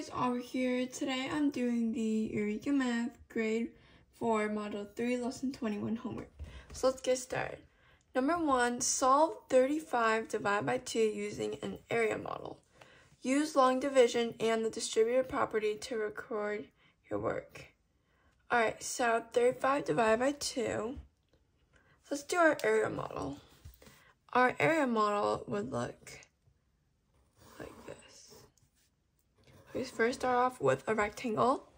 guys, over here. Today I'm doing the Eureka Math grade 4 module 3 lesson 21 homework. So let's get started. Number 1, solve 35 divided by 2 using an area model. Use long division and the distributed property to record your work. Alright, so 35 divided by 2. Let's do our area model. Our area model would look We first start off with a rectangle.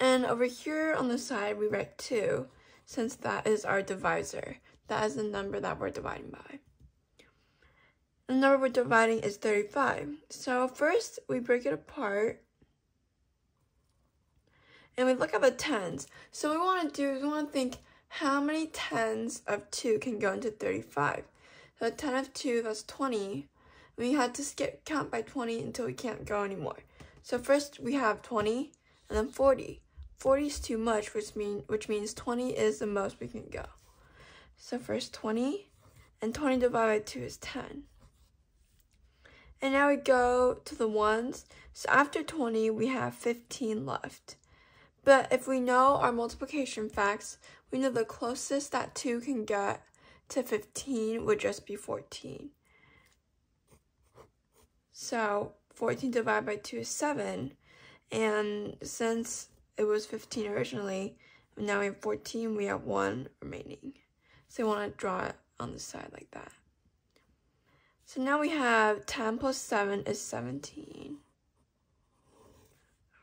And over here on the side, we write 2, since that is our divisor. That is the number that we're dividing by. The number we're dividing is 35. So first, we break it apart. And we look at the tens. So we want to do is we want to think how many tens of 2 can go into 35. So 10 of 2, that's 20. We had to skip count by 20 until we can't go anymore. So first we have 20 and then 40. 40 is too much, which, mean, which means 20 is the most we can go. So first 20 and 20 divided by 2 is 10. And now we go to the ones. So after 20, we have 15 left. But if we know our multiplication facts, we know the closest that 2 can get to 15 would just be 14. So 14 divided by 2 is 7. And since it was 15 originally, now we have 14, we have 1 remaining. So we want to draw it on the side like that. So now we have 10 plus 7 is 17.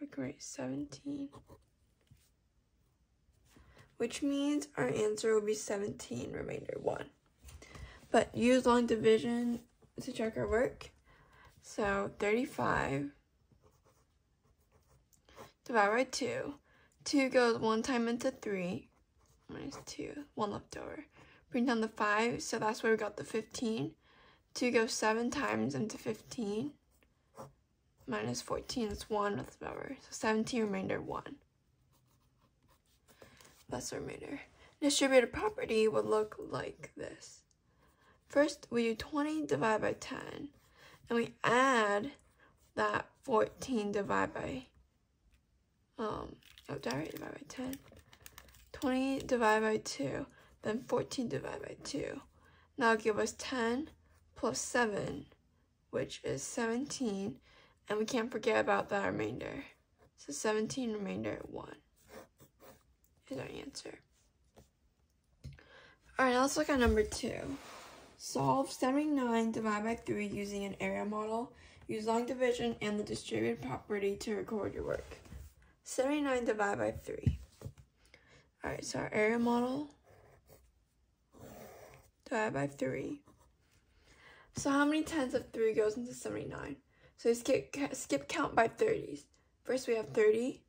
Oh, great, 17. Which means our answer will be 17, remainder 1. But use long division to check our work. So 35 divided by 2. 2 goes one time into 3 minus 2, 1 left over. Bring down the 5, so that's where we got the 15. 2 goes 7 times into 15 minus 14 is 1 left over. So 17 remainder 1. That's the remainder. Distributed property would look like this. First, we do 20 divided by 10 and we add that 14 divided by, um, oh, divided by 10? 20 divided by 2, then 14 divided by 2. Now give us 10 plus 7, which is 17, and we can't forget about that remainder. So 17 remainder 1 is our answer. Alright, now let's look at number 2. Solve 79 divided by 3 using an area model. Use long division and the distributed property to record your work. 79 divided by 3. Alright, so our area model divided by 3. So how many tens of 3 goes into 79? So we skip, skip count by 30s. First we have 30,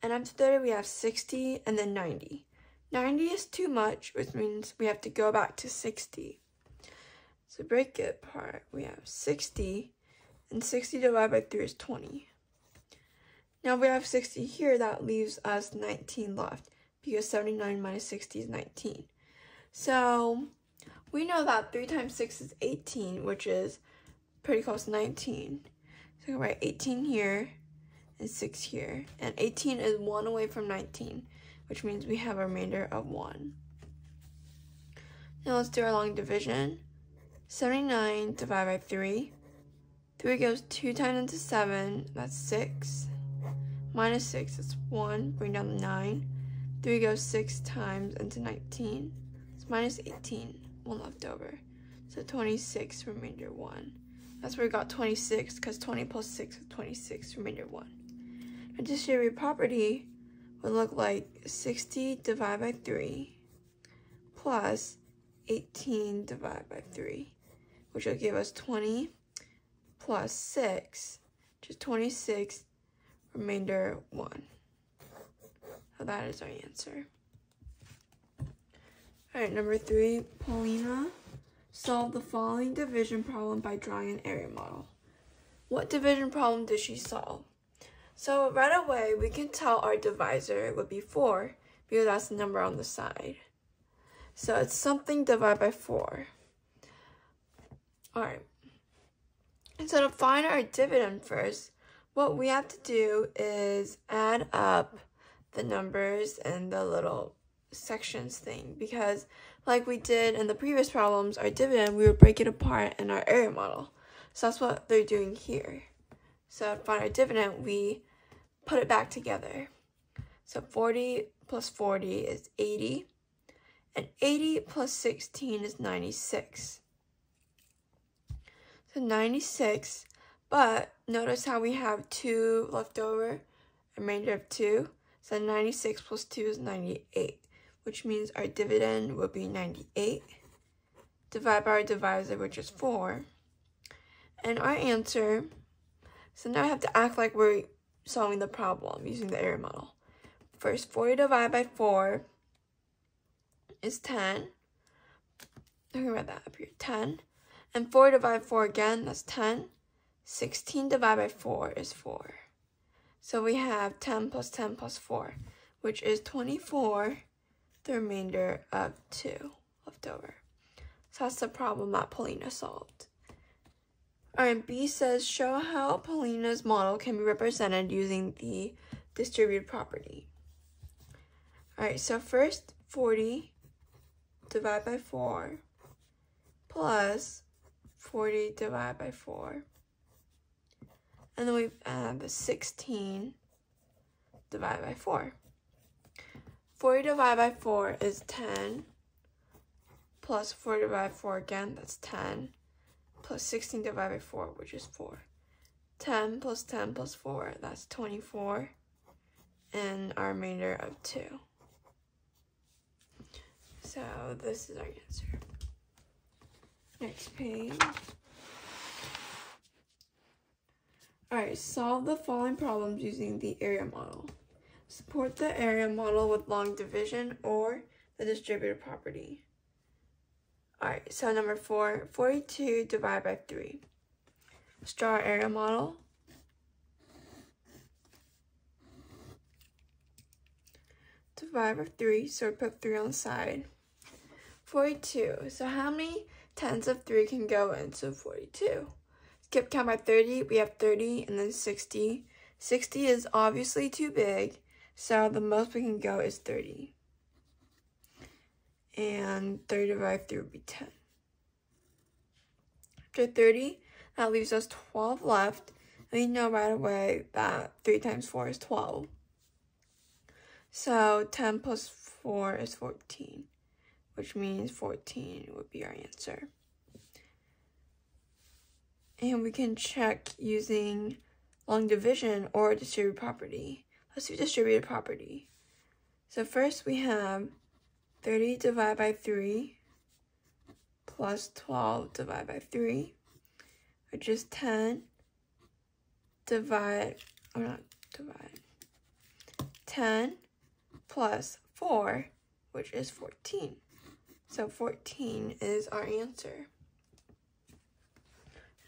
and after 30 we have 60, and then 90. 90 is too much, which means we have to go back to 60. So break it apart, we have 60, and 60 divided by 3 is 20. Now we have 60 here, that leaves us 19 left, because 79 minus 60 is 19. So we know that 3 times 6 is 18, which is pretty close to 19. So we write 18 here, and 6 here. And 18 is 1 away from 19, which means we have a remainder of 1. Now let's do our long division. 79 divided by 3. 3 goes 2 times into 7, that's 6. Minus 6, that's 1, bring down the 9. 3 goes 6 times into 19, it's minus 18, 1 left over. So 26, remainder 1. That's where we got 26, because 20 plus 6 is 26, remainder 1. A distributed property would look like 60 divided by 3 plus 18 divided by 3 which will give us 20 plus 6, which is 26, remainder 1. So that is our answer. Alright, number 3, Paulina solved the following division problem by drawing an area model. What division problem did she solve? So right away, we can tell our divisor would be 4 because that's the number on the side. So it's something divided by 4. Alright. So to find our dividend first, what we have to do is add up the numbers and the little sections thing because like we did in the previous problems, our dividend, we would break it apart in our area model. So that's what they're doing here. So to find our dividend, we put it back together. So 40 plus 40 is 80, and 80 plus 16 is 96. So 96, but notice how we have 2 left over, a remainder of 2. So 96 plus 2 is 98, which means our dividend will be 98. Divide by our divisor, which is 4. And our answer, so now I have to act like we're solving the problem using the area model. First, 40 divided by 4 is 10. I'm going to write that up here, 10. And 4 divided by 4 again, that's 10. 16 divided by 4 is 4. So we have 10 plus 10 plus 4, which is 24, the remainder of 2 left over. So that's the problem that Paulina solved. Alright, B says, show how Paulina's model can be represented using the distributed property. Alright, so first 40 divided by 4 plus 40 divided by 4. And then we add the 16 divided by 4. 40 divided by 4 is 10 plus 40 divided by 4 again, that's 10 plus 16 divided by 4, which is 4. 10 plus 10 plus 4, that's 24. And our remainder of 2. So this is our answer. Next page. Alright, solve the following problems using the area model. Support the area model with long division or the distributed property. Alright, so number four, 42 divided by 3. Let's draw area model. Divide by 3, so we put 3 on the side. 42, so how many tens of 3 can go into 42? Skip count by 30, we have 30 and then 60. 60 is obviously too big, so the most we can go is 30 and 30 divided 3 would be 10. After 30, that leaves us 12 left. We know right away that 3 times 4 is 12. So 10 plus 4 is 14, which means 14 would be our answer. And we can check using long division or distributed property. Let's do distributed property. So first we have 30 divided by 3 plus 12 divided by 3, which is 10 divide, or not divide, 10 plus 4, which is 14. So 14 is our answer.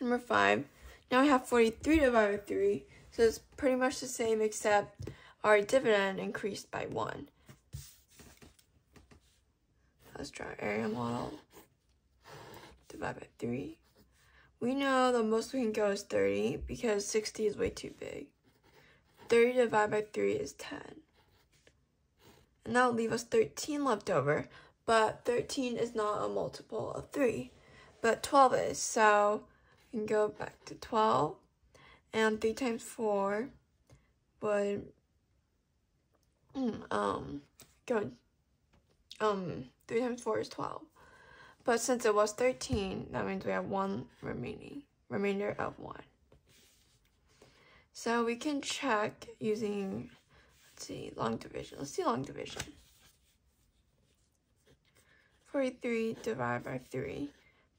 Number 5, now we have 43 divided by 3, so it's pretty much the same except our dividend increased by 1. Let's try area model. Divide by 3. We know the most we can go is 30 because 60 is way too big. 30 divided by 3 is 10. And that'll leave us 13 left over, but 13 is not a multiple of 3, but 12 is. So we can go back to 12, and 3 times 4 would mm, um go um 3 times 4 is 12. But since it was 13, that means we have 1 remaining, remainder of 1. So we can check using, let's see, long division. Let's see long division. 43 divided by 3.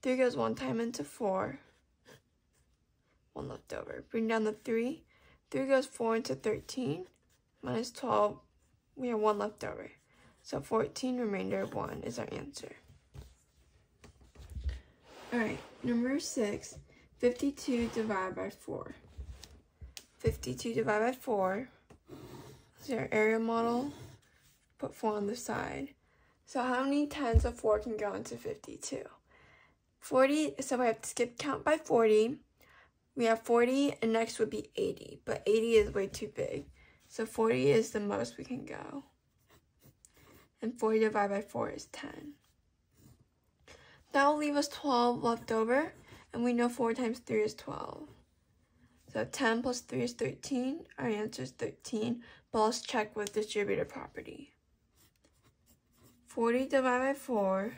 3 goes one time into 4. 1 left over. Bring down the 3. 3 goes 4 into 13. Minus 12. We have 1 left over. So 14 remainder of 1 is our answer. Alright, number 6, 52 divided by 4. 52 divided by 4 is our area model. Put 4 on the side. So how many tens of 4 can go into 52? 40, so we have to skip count by 40. we have 40 and next would be 80, but 80 is way too big. So 40 is the most we can go. And 40 divided by 4 is 10. That will leave us 12 left over, and we know 4 times 3 is 12. So 10 plus 3 is 13. Our answer is 13, but let's check with distributive property. 40 divided by 4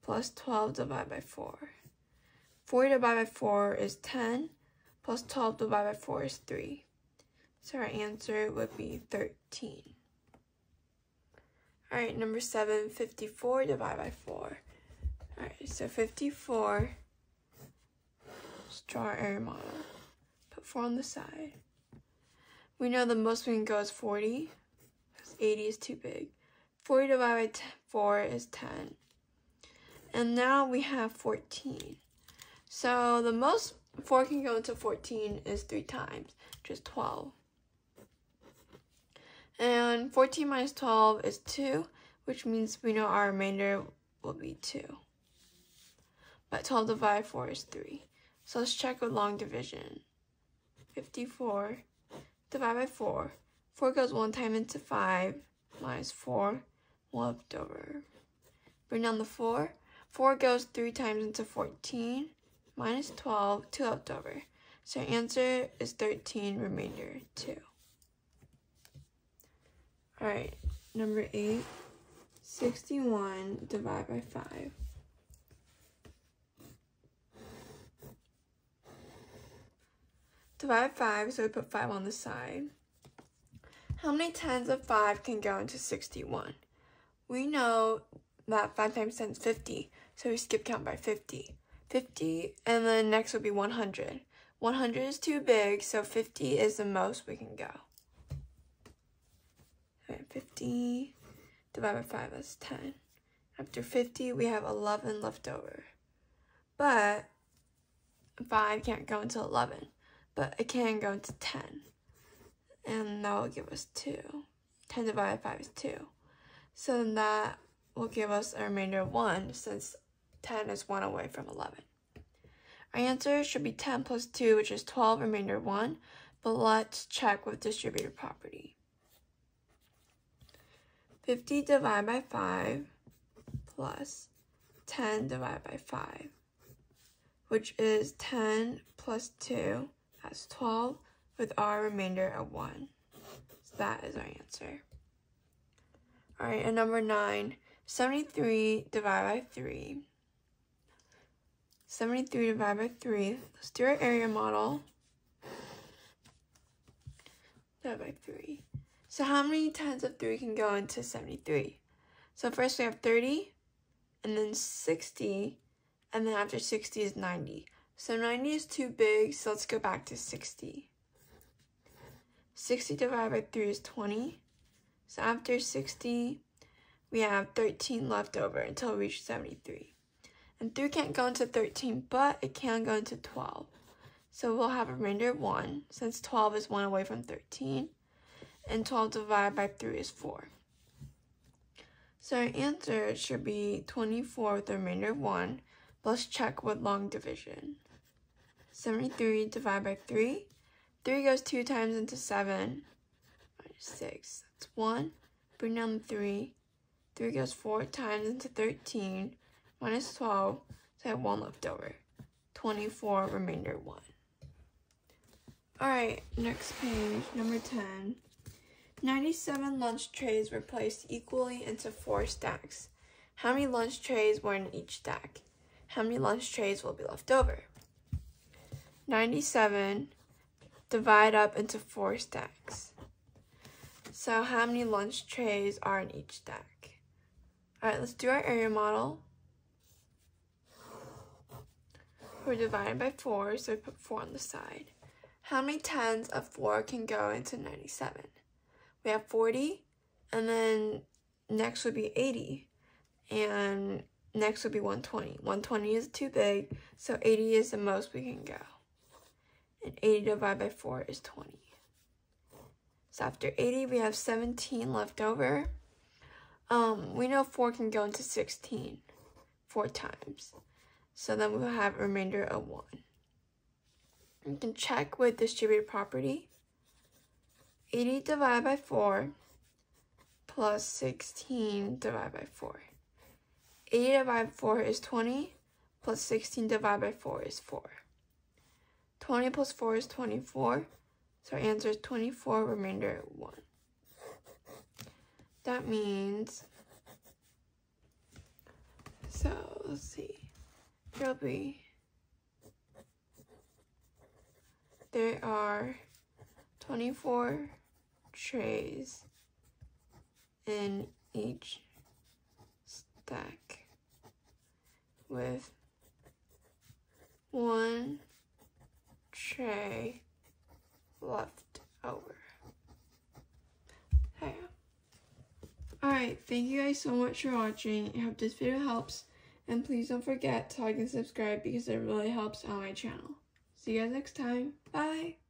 plus 12 divided by 4. 40 divided by 4 is 10, plus 12 divided by 4 is 3. So our answer would be 13. Alright, number 7, 54 divided by 4. Alright, so 54, let's draw our area model. Put 4 on the side. We know the most we can go is 40, because 80 is too big. 40 divided by 4 is 10. And now we have 14. So the most 4 can go into 14 is 3 times, which is 12. And 14 minus 12 is 2, which means we know our remainder will be 2. But 12 divided by 4 is 3. So let's check with long division. 54 divided by 4. 4 goes 1 time into 5 minus 4 left over. Bring down the 4. 4 goes 3 times into 14, minus 12, 2 left over. So answer is 13, remainder 2. Alright, number 8, 61 divided by 5. Divide 5, so we put 5 on the side. How many tens of 5 can go into 61? We know that 5 times 10 is 50. So we skip count by 50. 50, and then next would be 100. 100 is too big, so 50 is the most we can go. Okay, 50 divided by 5 is 10. After 50, we have 11 left over. But 5 can't go into 11, but it can go into 10. And that will give us 2. 10 divided by 5 is 2. So then that will give us a remainder of 1 since 10 is 1 away from 11. Our answer should be 10 plus 2, which is 12, remainder 1, but let's check with distributive property. 50 divided by 5 plus 10 divided by 5, which is 10 plus 2, that's 12, with our remainder of 1. So that is our answer. Alright, and number 9, 73 divided by 3 73 divided by 3. Let's do our area model. Divided by 3. So how many tens of 3 can go into 73? So first we have 30, and then 60, and then after 60 is 90. So 90 is too big, so let's go back to 60. 60 divided by 3 is 20. So after 60, we have 13 left over until we reach 73. And 3 can't go into 13, but it can go into 12. So we'll have a remainder of 1, since 12 is 1 away from 13. And 12 divided by 3 is 4. So our answer should be 24 with a remainder of 1. Let's check with long division. 73 divided by 3. 3 goes 2 times into 7. 6. That's 1. Bring down the 3. 3 goes 4 times into 13 minus 12, so I have 1 left over. 24, remainder 1. Alright, next page, number 10. 97 lunch trays were placed equally into 4 stacks. How many lunch trays were in each stack? How many lunch trays will be left over? 97 divide up into 4 stacks. So how many lunch trays are in each stack? Alright, let's do our area model. We're dividing by 4, so we put 4 on the side. How many tens of 4 can go into 97? We have 40, and then next would be 80, and next would be 120. 120 is too big, so 80 is the most we can go. And 80 divided by 4 is 20. So after 80, we have 17 left over. Um, we know 4 can go into 16 four times. So then we'll have a remainder of 1. You can check with distributed property. 80 divided by 4 plus 16 divided by 4. 80 divided by 4 is 20, plus 16 divided by 4 is 4. 20 plus 4 is 24, so answer is 24, remainder 1. That means, so let's see, there'll be, there are 24 trays in each stack with one tray left over. Hey. Alright, thank you guys so much for watching. I hope this video helps. And please don't forget to like and subscribe because it really helps on my channel. See you guys next time. Bye!